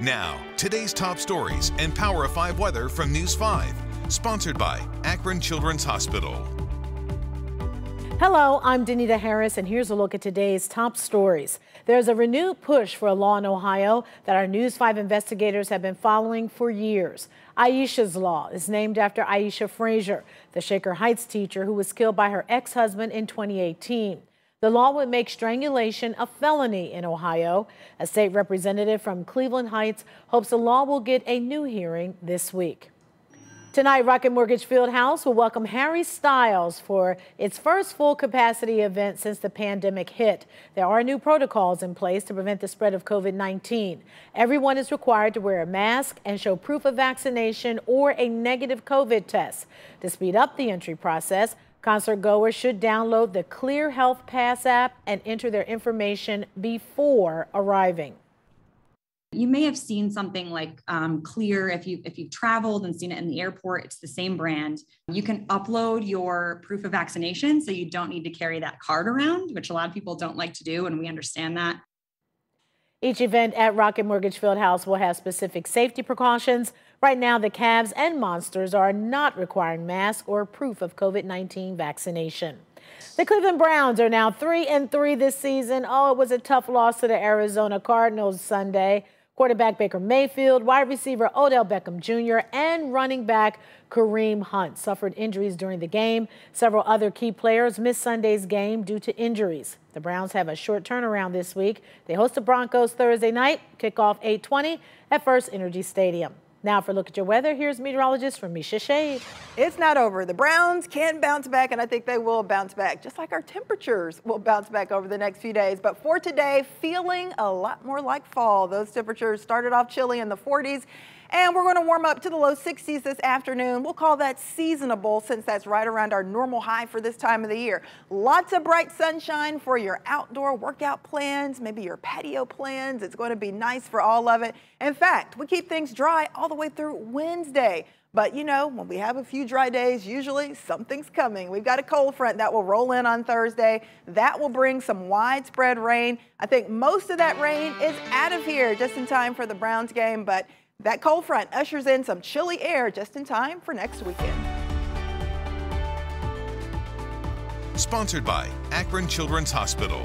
Now, today's top stories and Power of 5 weather from News 5. Sponsored by Akron Children's Hospital. Hello, I'm Danita Harris, and here's a look at today's top stories. There's a renewed push for a law in Ohio that our News 5 investigators have been following for years. Aisha's Law is named after Aisha Fraser, the Shaker Heights teacher who was killed by her ex-husband in 2018. The law would make strangulation a felony in Ohio. A state representative from Cleveland Heights hopes the law will get a new hearing this week. Tonight, Rocket Mortgage Fieldhouse will welcome Harry Styles for its first full capacity event since the pandemic hit. There are new protocols in place to prevent the spread of COVID-19. Everyone is required to wear a mask and show proof of vaccination or a negative COVID test. To speed up the entry process, concert goers should download the Clear Health Pass app and enter their information before arriving. You may have seen something like um, clear if you if you've traveled and seen it in the airport it's the same brand. You can upload your proof of vaccination so you don't need to carry that card around which a lot of people don't like to do and we understand that. Each event at rocket mortgage fieldhouse will have specific safety precautions right now the Cavs and monsters are not requiring masks or proof of covid-19 vaccination the Cleveland Browns are now 3 and 3 this season. Oh, it was a tough loss to the Arizona Cardinals Sunday. Quarterback Baker Mayfield, wide receiver Odell Beckham Jr., and running back Kareem Hunt suffered injuries during the game. Several other key players missed Sunday's game due to injuries. The Browns have a short turnaround this week. They host the Broncos Thursday night, kickoff 820 at First Energy Stadium. Now for look at your weather, here's meteorologist from Misha Shade. It's not over. The Browns can bounce back, and I think they will bounce back, just like our temperatures will bounce back over the next few days. But for today, feeling a lot more like fall. Those temperatures started off chilly in the 40s and we're going to warm up to the low 60s this afternoon. We'll call that seasonable since that's right around our normal high for this time of the year. Lots of bright sunshine for your outdoor workout plans, maybe your patio plans. It's going to be nice for all of it. In fact, we keep things dry all the way through Wednesday. But you know, when we have a few dry days, usually something's coming. We've got a cold front that will roll in on Thursday. That will bring some widespread rain. I think most of that rain is out of here just in time for the Browns game, but that cold front ushers in some chilly air just in time for next weekend. Sponsored by Akron Children's Hospital.